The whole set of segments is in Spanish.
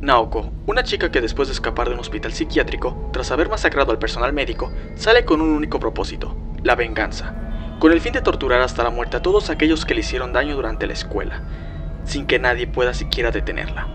Naoko, una chica que después de escapar de un hospital psiquiátrico, tras haber masacrado al personal médico, sale con un único propósito, la venganza, con el fin de torturar hasta la muerte a todos aquellos que le hicieron daño durante la escuela, sin que nadie pueda siquiera detenerla.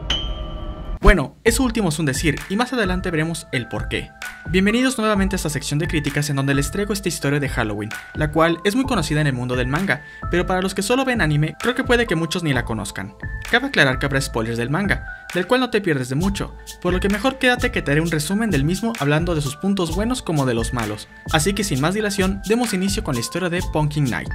Bueno, eso último es un decir, y más adelante veremos el por qué. Bienvenidos nuevamente a esta sección de críticas en donde les traigo esta historia de Halloween, la cual es muy conocida en el mundo del manga, pero para los que solo ven anime, creo que puede que muchos ni la conozcan. Cabe aclarar que habrá spoilers del manga, del cual no te pierdes de mucho, por lo que mejor quédate que te haré un resumen del mismo hablando de sus puntos buenos como de los malos. Así que sin más dilación, demos inicio con la historia de Pumpkin Night.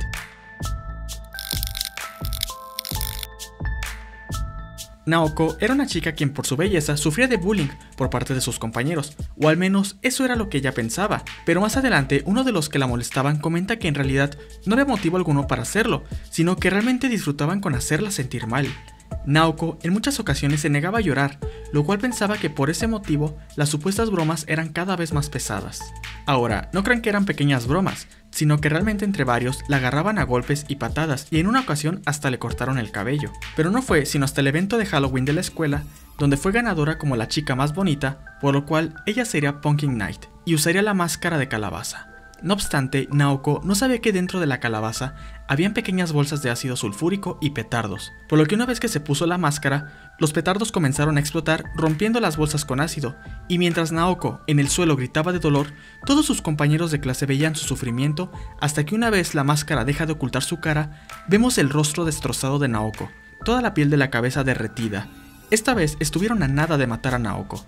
Naoko era una chica quien por su belleza sufría de bullying por parte de sus compañeros, o al menos eso era lo que ella pensaba, pero más adelante uno de los que la molestaban comenta que en realidad no había motivo alguno para hacerlo, sino que realmente disfrutaban con hacerla sentir mal. Naoko en muchas ocasiones se negaba a llorar, lo cual pensaba que por ese motivo las supuestas bromas eran cada vez más pesadas. Ahora, no crean que eran pequeñas bromas, sino que realmente entre varios la agarraban a golpes y patadas y en una ocasión hasta le cortaron el cabello. Pero no fue sino hasta el evento de Halloween de la escuela, donde fue ganadora como la chica más bonita, por lo cual ella sería Pumpkin Knight y usaría la máscara de calabaza. No obstante, Naoko no sabía que dentro de la calabaza habían pequeñas bolsas de ácido sulfúrico y petardos, por lo que una vez que se puso la máscara, los petardos comenzaron a explotar rompiendo las bolsas con ácido, y mientras Naoko en el suelo gritaba de dolor, todos sus compañeros de clase veían su sufrimiento hasta que una vez la máscara deja de ocultar su cara, vemos el rostro destrozado de Naoko, toda la piel de la cabeza derretida. Esta vez estuvieron a nada de matar a Naoko,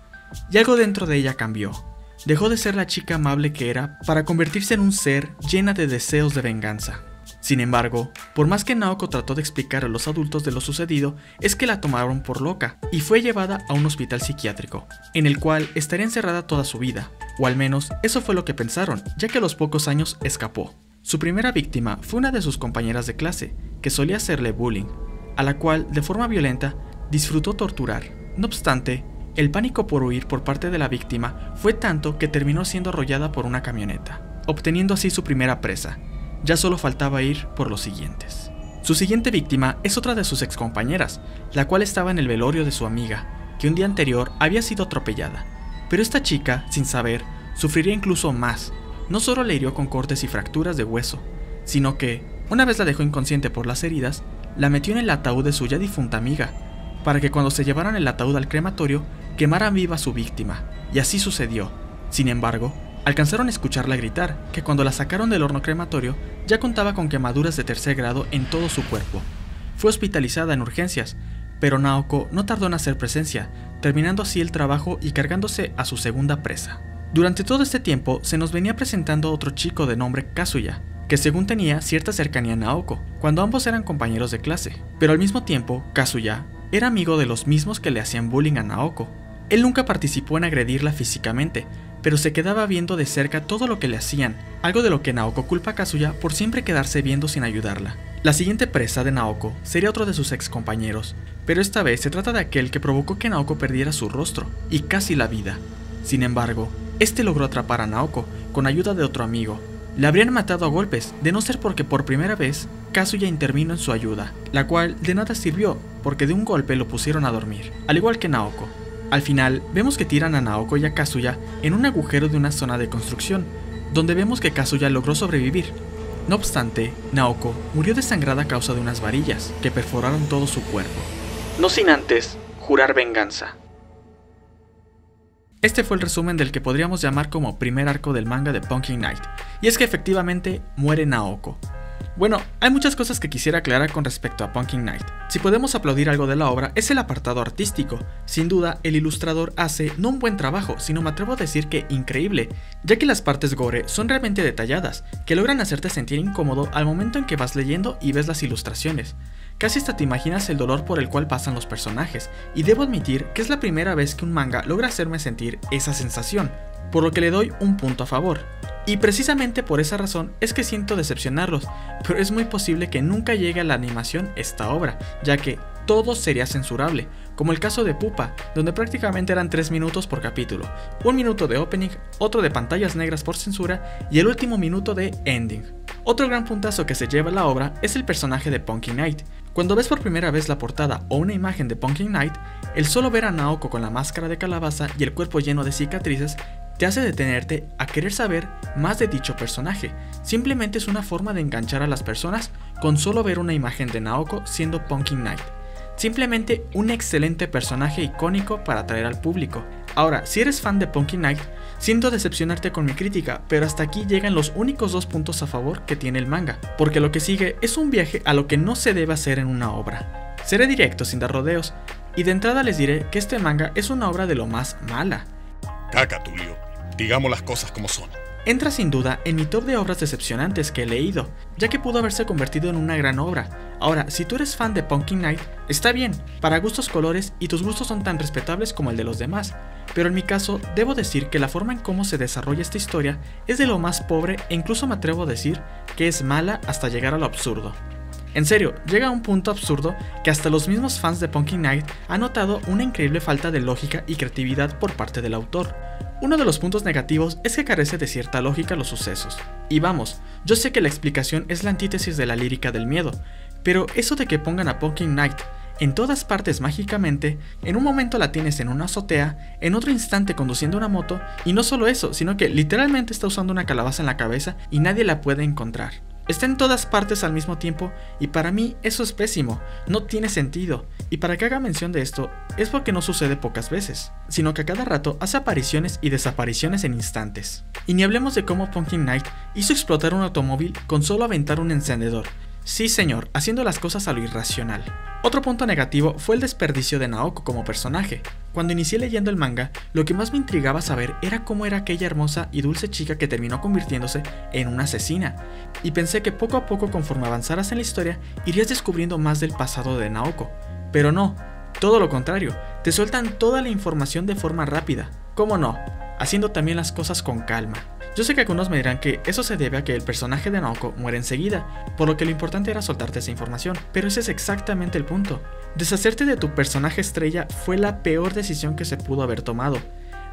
y algo dentro de ella cambió dejó de ser la chica amable que era para convertirse en un ser llena de deseos de venganza. Sin embargo, por más que Naoko trató de explicar a los adultos de lo sucedido, es que la tomaron por loca y fue llevada a un hospital psiquiátrico, en el cual estaría encerrada toda su vida, o al menos eso fue lo que pensaron, ya que a los pocos años escapó. Su primera víctima fue una de sus compañeras de clase, que solía hacerle bullying, a la cual, de forma violenta, disfrutó torturar. No obstante, el pánico por huir por parte de la víctima fue tanto que terminó siendo arrollada por una camioneta, obteniendo así su primera presa. Ya solo faltaba ir por los siguientes. Su siguiente víctima es otra de sus excompañeras, la cual estaba en el velorio de su amiga, que un día anterior había sido atropellada. Pero esta chica, sin saber, sufriría incluso más. No solo le hirió con cortes y fracturas de hueso, sino que, una vez la dejó inconsciente por las heridas, la metió en el ataúd de su ya difunta amiga, para que cuando se llevaran el ataúd al crematorio quemaran viva a su víctima, y así sucedió. Sin embargo, alcanzaron a escucharla gritar que cuando la sacaron del horno crematorio ya contaba con quemaduras de tercer grado en todo su cuerpo. Fue hospitalizada en urgencias, pero Naoko no tardó en hacer presencia, terminando así el trabajo y cargándose a su segunda presa. Durante todo este tiempo se nos venía presentando otro chico de nombre Kazuya, que según tenía cierta cercanía a Naoko, cuando ambos eran compañeros de clase, pero al mismo tiempo Kazuya era amigo de los mismos que le hacían bullying a Naoko. Él nunca participó en agredirla físicamente, pero se quedaba viendo de cerca todo lo que le hacían, algo de lo que Naoko culpa a Kazuya por siempre quedarse viendo sin ayudarla. La siguiente presa de Naoko sería otro de sus ex compañeros, pero esta vez se trata de aquel que provocó que Naoko perdiera su rostro y casi la vida. Sin embargo, este logró atrapar a Naoko con ayuda de otro amigo, le habrían matado a golpes, de no ser porque por primera vez Kazuya intervino en su ayuda, la cual de nada sirvió, porque de un golpe lo pusieron a dormir, al igual que Naoko. Al final, vemos que tiran a Naoko y a Kazuya en un agujero de una zona de construcción, donde vemos que Kazuya logró sobrevivir. No obstante, Naoko murió desangrada a causa de unas varillas que perforaron todo su cuerpo. No sin antes jurar venganza. Este fue el resumen del que podríamos llamar como primer arco del manga de Pumpkin Knight, y es que efectivamente muere Naoko. Bueno, hay muchas cosas que quisiera aclarar con respecto a Pumpkin Knight. Si podemos aplaudir algo de la obra es el apartado artístico. Sin duda, el ilustrador hace no un buen trabajo, sino me atrevo a decir que increíble, ya que las partes gore son realmente detalladas, que logran hacerte sentir incómodo al momento en que vas leyendo y ves las ilustraciones. Casi hasta te imaginas el dolor por el cual pasan los personajes, y debo admitir que es la primera vez que un manga logra hacerme sentir esa sensación, por lo que le doy un punto a favor. Y precisamente por esa razón es que siento decepcionarlos, pero es muy posible que nunca llegue a la animación esta obra, ya que todo sería censurable, como el caso de Pupa, donde prácticamente eran 3 minutos por capítulo, un minuto de opening, otro de pantallas negras por censura y el último minuto de ending. Otro gran puntazo que se lleva la obra es el personaje de Punky Knight, Cuando ves por primera vez la portada o una imagen de Pumpkin Knight, el solo ver a Naoko con la máscara de calabaza y el cuerpo lleno de cicatrices te hace detenerte a querer saber más de dicho personaje. Simplemente es una forma de enganchar a las personas con solo ver una imagen de Naoko siendo Pumpkin Knight. Simplemente un excelente personaje icónico para atraer al público. Ahora, si eres fan de Pumpkin Knight, siento decepcionarte con mi crítica, pero hasta aquí llegan los únicos dos puntos a favor que tiene el manga, porque lo que sigue es un viaje a lo que no se debe hacer en una obra. Seré directo sin dar rodeos, y de entrada les diré que este manga es una obra de lo más mala. Caca, Tulio. Digamos las cosas como son entra sin duda en mi top de obras decepcionantes que he leído, ya que pudo haberse convertido en una gran obra. Ahora, si tú eres fan de Pumpkin Knight, está bien, para gustos colores y tus gustos son tan respetables como el de los demás, pero en mi caso debo decir que la forma en cómo se desarrolla esta historia es de lo más pobre e incluso me atrevo a decir que es mala hasta llegar a lo absurdo. En serio, llega a un punto absurdo que hasta los mismos fans de Pumpkin Knight han notado una increíble falta de lógica y creatividad por parte del autor. Uno de los puntos negativos es que carece de cierta lógica los sucesos. Y vamos, yo sé que la explicación es la antítesis de la lírica del miedo, pero eso de que pongan a Pumpkin Knight en todas partes mágicamente, en un momento la tienes en una azotea, en otro instante conduciendo una moto, y no solo eso, sino que literalmente está usando una calabaza en la cabeza y nadie la puede encontrar. Está en todas partes al mismo tiempo y para mí eso es pésimo, no tiene sentido. Y para que haga mención de esto es porque no sucede pocas veces, sino que a cada rato hace apariciones y desapariciones en instantes. Y ni hablemos de cómo Pumpkin Knight hizo explotar un automóvil con solo aventar un encendedor. Sí señor, haciendo las cosas a lo irracional. Otro punto negativo fue el desperdicio de Naoko como personaje. Cuando inicié leyendo el manga, lo que más me intrigaba saber era cómo era aquella hermosa y dulce chica que terminó convirtiéndose en una asesina, y pensé que poco a poco conforme avanzaras en la historia, irías descubriendo más del pasado de Naoko. Pero no, todo lo contrario, te sueltan toda la información de forma rápida. ¿Cómo no? Haciendo también las cosas con calma. Yo sé que algunos me dirán que eso se debe a que el personaje de Naoko muere enseguida, por lo que lo importante era soltarte esa información, pero ese es exactamente el punto. Deshacerte de tu personaje estrella fue la peor decisión que se pudo haber tomado.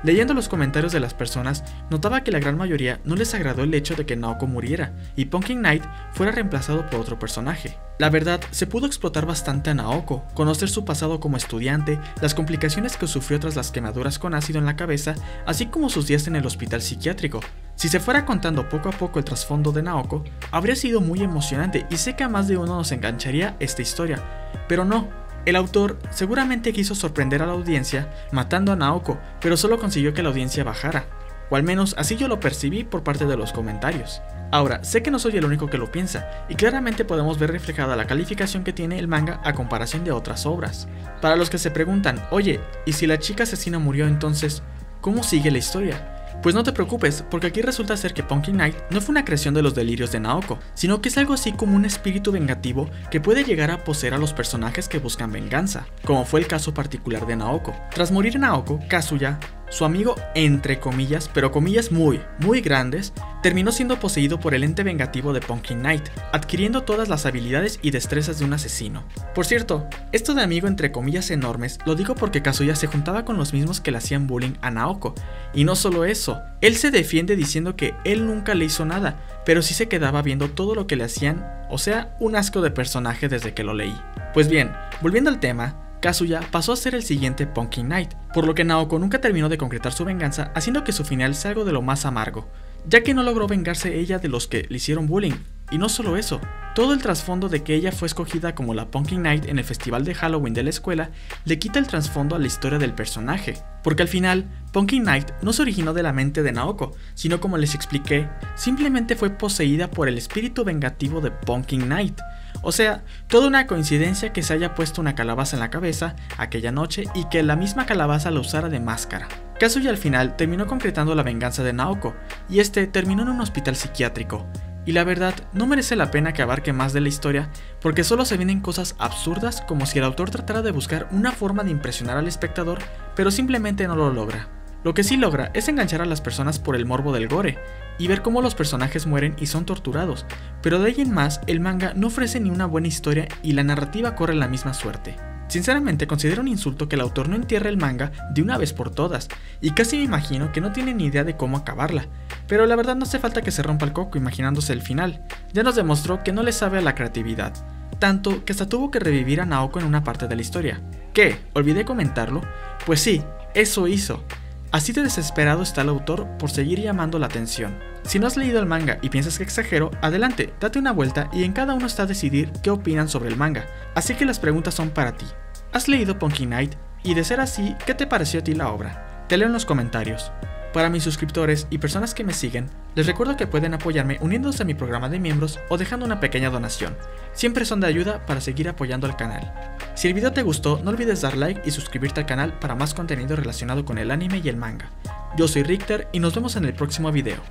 Leyendo los comentarios de las personas, notaba que la gran mayoría no les agradó el hecho de que Naoko muriera y Pumpkin Knight fuera reemplazado por otro personaje. La verdad, se pudo explotar bastante a Naoko, conocer su pasado como estudiante, las complicaciones que sufrió tras las quemaduras con ácido en la cabeza, así como sus días en el hospital psiquiátrico. Si se fuera contando poco a poco el trasfondo de Naoko, habría sido muy emocionante y sé que a más de uno nos engancharía esta historia, pero no, el autor seguramente quiso sorprender a la audiencia matando a Naoko, pero solo consiguió que la audiencia bajara. O al menos así yo lo percibí por parte de los comentarios. Ahora, sé que no soy el único que lo piensa, y claramente podemos ver reflejada la calificación que tiene el manga a comparación de otras obras. Para los que se preguntan, oye, ¿y si la chica asesina murió entonces, cómo sigue la historia? Pues no te preocupes, porque aquí resulta ser que Pumpkin Knight no fue una creación de los delirios de Naoko, sino que es algo así como un espíritu vengativo que puede llegar a poseer a los personajes que buscan venganza, como fue el caso particular de Naoko. Tras morir Naoko, Kazuya su amigo, entre comillas, pero comillas muy, muy grandes, terminó siendo poseído por el ente vengativo de Pumpkin Knight, adquiriendo todas las habilidades y destrezas de un asesino. Por cierto, esto de amigo entre comillas enormes lo digo porque Kazuya se juntaba con los mismos que le hacían bullying a Naoko, y no solo eso, él se defiende diciendo que él nunca le hizo nada, pero sí se quedaba viendo todo lo que le hacían, o sea, un asco de personaje desde que lo leí. Pues bien, volviendo al tema, Kazuya pasó a ser el siguiente Pumpkin Knight, por lo que Naoko nunca terminó de concretar su venganza, haciendo que su final sea algo de lo más amargo, ya que no logró vengarse ella de los que le hicieron bullying. Y no solo eso, todo el trasfondo de que ella fue escogida como la Pumpkin Knight en el festival de Halloween de la escuela le quita el trasfondo a la historia del personaje, porque al final, Pumpkin Knight no se originó de la mente de Naoko, sino como les expliqué, simplemente fue poseída por el espíritu vengativo de Pumpkin Knight, o sea, toda una coincidencia que se haya puesto una calabaza en la cabeza aquella noche y que la misma calabaza la usara de máscara. Kazuya al final terminó concretando la venganza de Naoko, y este terminó en un hospital psiquiátrico. Y la verdad, no merece la pena que abarque más de la historia, porque solo se vienen cosas absurdas como si el autor tratara de buscar una forma de impresionar al espectador, pero simplemente no lo logra. Lo que sí logra es enganchar a las personas por el morbo del gore, y ver cómo los personajes mueren y son torturados, pero de ahí en más el manga no ofrece ni una buena historia y la narrativa corre la misma suerte. Sinceramente considero un insulto que el autor no entierre el manga de una vez por todas, y casi me imagino que no tiene ni idea de cómo acabarla, pero la verdad no hace falta que se rompa el coco imaginándose el final, ya nos demostró que no le sabe a la creatividad. tanto que hasta tuvo que revivir a Naoko en una parte de la historia. ¿Qué? ¿Olvidé comentarlo? Pues sí, eso hizo. Así de desesperado está el autor por seguir llamando la atención. Si no has leído el manga y piensas que exagero, adelante, date una vuelta y en cada uno está decidir qué opinan sobre el manga. Así que las preguntas son para ti. ¿Has leído Punky Night? Y de ser así, ¿qué te pareció a ti la obra? Te leo en los comentarios. Para mis suscriptores y personas que me siguen, les recuerdo que pueden apoyarme uniéndose a mi programa de miembros o dejando una pequeña donación. Siempre son de ayuda para seguir apoyando al canal. Si el video te gustó, no olvides dar like y suscribirte al canal para más contenido relacionado con el anime y el manga. Yo soy Richter y nos vemos en el próximo video.